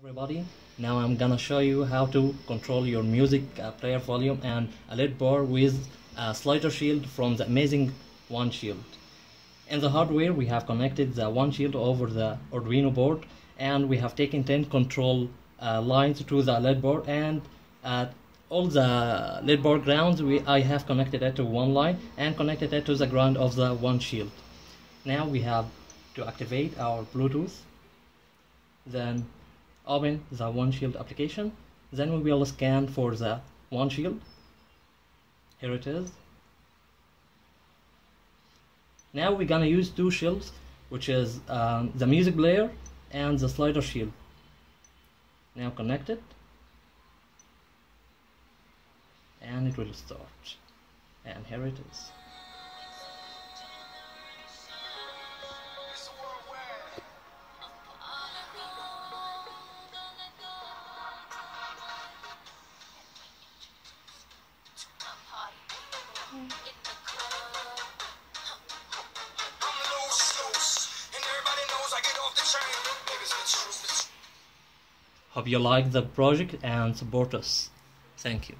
everybody now I'm gonna show you how to control your music uh, player volume and a LED bar with a slider shield from the amazing 1Sheeld. In the hardware we have connected the 1Sheeld over the Arduino board and we have taken 10 control uh, lines to the LED bar and uh, all the LED bar grounds we I have connected it to one line and connected it to the ground of the 1Sheeld. Now we have to activate our Bluetooth then open the 1Sheeld application. Then we will scan for the 1Sheeld. Here it is. Now we're gonna use two shields which is um, the music player and the slider shield. Now connect it. And it will start. And here it is Hope you like the project and support us. Thank you.